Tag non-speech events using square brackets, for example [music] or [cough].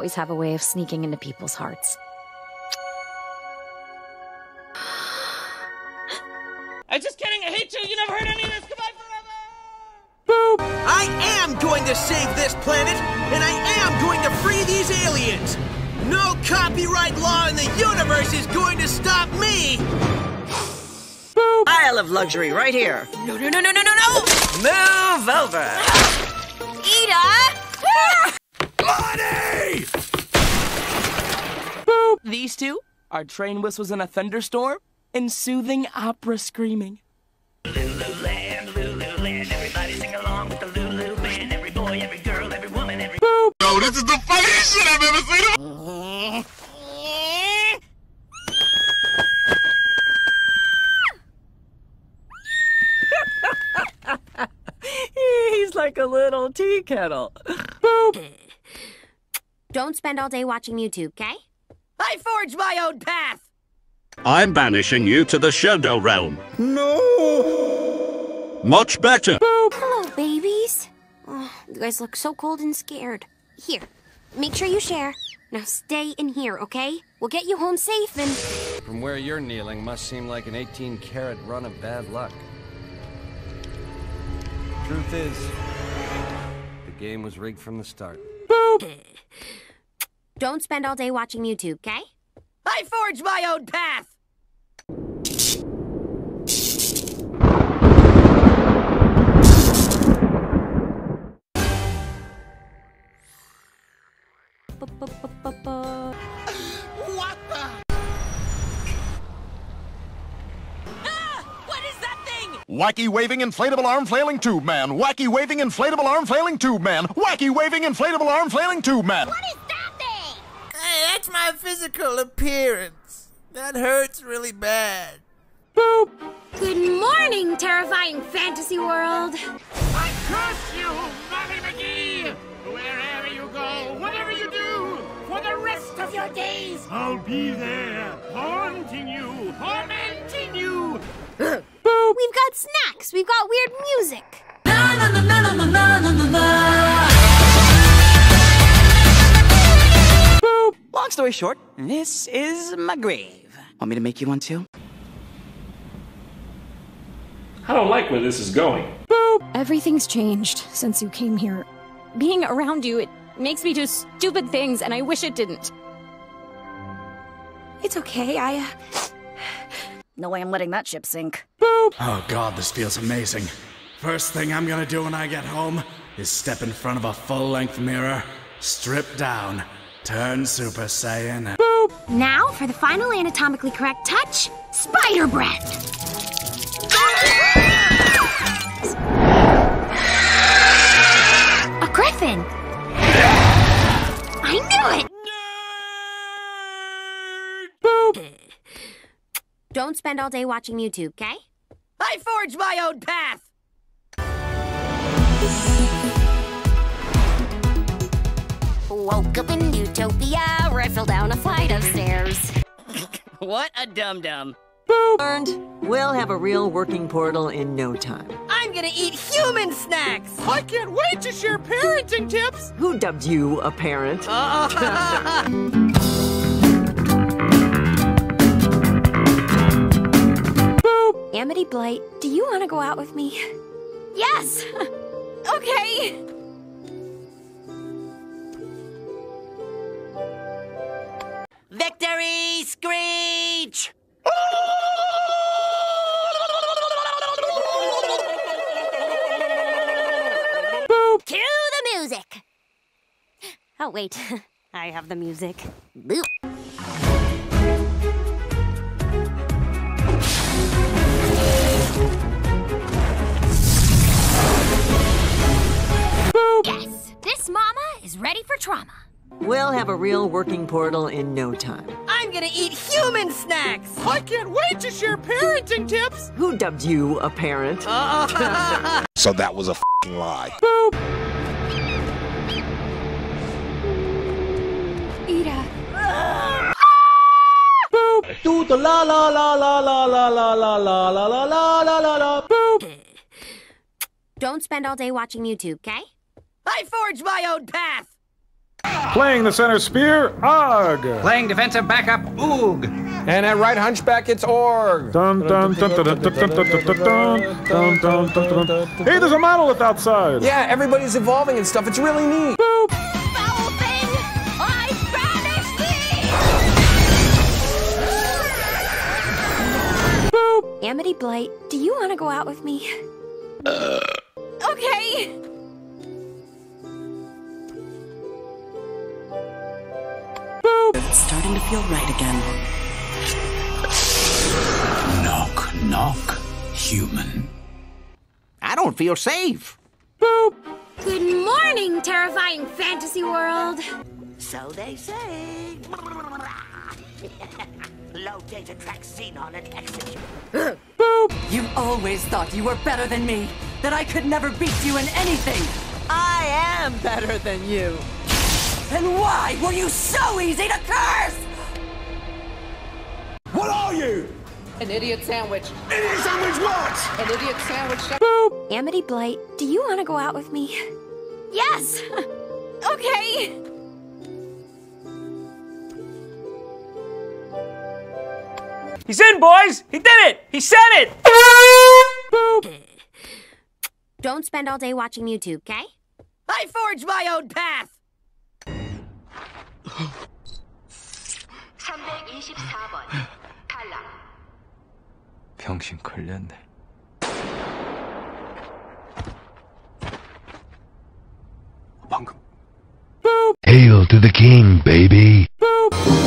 always have a way of sneaking into people's hearts. I'm just kidding. I hate you. You never heard any of this. Goodbye forever. I am going to save this planet, and I am going to free these aliens. No copyright law in the universe is going to stop me. Isle of luxury right here. No, no, no, no, no, no, no! Move over. Ida! Ah! These two are train whistles in a thunderstorm and soothing opera screaming. Lululand, Lululand, everybody sing along with the Lulu band. Every boy, every girl, every woman, every. Yo, this is the funniest shit I've ever seen. [laughs] He's like a little tea kettle. Boop. Don't spend all day watching YouTube, okay? I forge my own path. I'm banishing you to the Shadow Realm. No! Much better. Hello, babies. Oh, you guys look so cold and scared. Here, make sure you share. Now stay in here, okay? We'll get you home safe and. From where you're kneeling must seem like an 18 karat run of bad luck. Truth is, the game was rigged from the start. [laughs] Don't spend all day watching YouTube, okay? I forged my own path. What the? What is that thing? Wacky waving inflatable arm flailing tube man. Wacky waving inflatable arm flailing tube man. Wacky waving inflatable arm flailing tube man. What is that thing? Hey, that's my physical appearance. That hurts really bad. Boop. Good morning, terrifying fantasy world. I curse you, Molly McGee! Wherever you go, whatever you do, for the rest of your days, I'll be there, haunting you, tormenting you. [laughs] Boop. We've got snacks. We've got weird music. Story short, this is my grave. Want me to make you one too? I don't like where this is going. Boop! Everything's changed since you came here. Being around you, it makes me do stupid things, and I wish it didn't. It's okay. I. Uh... No way I'm letting that ship sink. Boop! Oh god, this feels amazing. First thing I'm gonna do when I get home is step in front of a full length mirror, strip down, turn Super Saiyan. and- Now for the final anatomically correct touch spider breath. A griffin. I knew it. Don't spend all day watching YouTube, okay? I forged my own path. Woke up in Utopia, where I fell down a flight of stairs. What a dum dum. Learned. We'll have a real working portal in no time. I'm gonna eat human snacks. I can't wait to share parenting tips. Who dubbed you a parent? Uh [laughs] Amity Blight, do you want to go out with me? Yes! [laughs] okay! Victory screech! Boop. Cue the music! Oh, wait. [laughs] I have the music. Boop. Real working portal in no time. I'm gonna eat human snacks. I can't wait to share parenting tips. Who dubbed you a parent? So that was a fing lie. Ida. Tuto la la la la la la la la la la la la la la la. Don't spend all day watching YouTube, okay? I forged my own path. Playing the center spear, Og. Playing defensive backup, Oog. And at right hunchback, it's Org. Dun, dun, dun, dun, dun, dun, dun, dun, dun, dun. Hey, there's a monolith outside. Yeah, everybody's evolving and stuff. It's really neat. Foul thing! I banish thee! Amity Blight, do you want to go out with me? Uh. Okay. It's starting to feel right again. Knock, knock, human. I don't feel safe. Boop. Good morning, terrifying fantasy world. So they say. [laughs] Low data track xenon and execute. You always thought you were better than me, that I could never beat you in anything. I am better than you. Then why were you so easy to curse? What are you? An idiot sandwich. Idiot sandwich what? An idiot sandwich. Boop. Amity Blight, do you want to go out with me? Yes. [laughs] Okay. He's in, boys! He did it! He said it! Boop. Don't spend all day watching YouTube, okay? I forged my own path. 324번 탈락. 병신 걸렸네. Hail to the king, baby. Boop.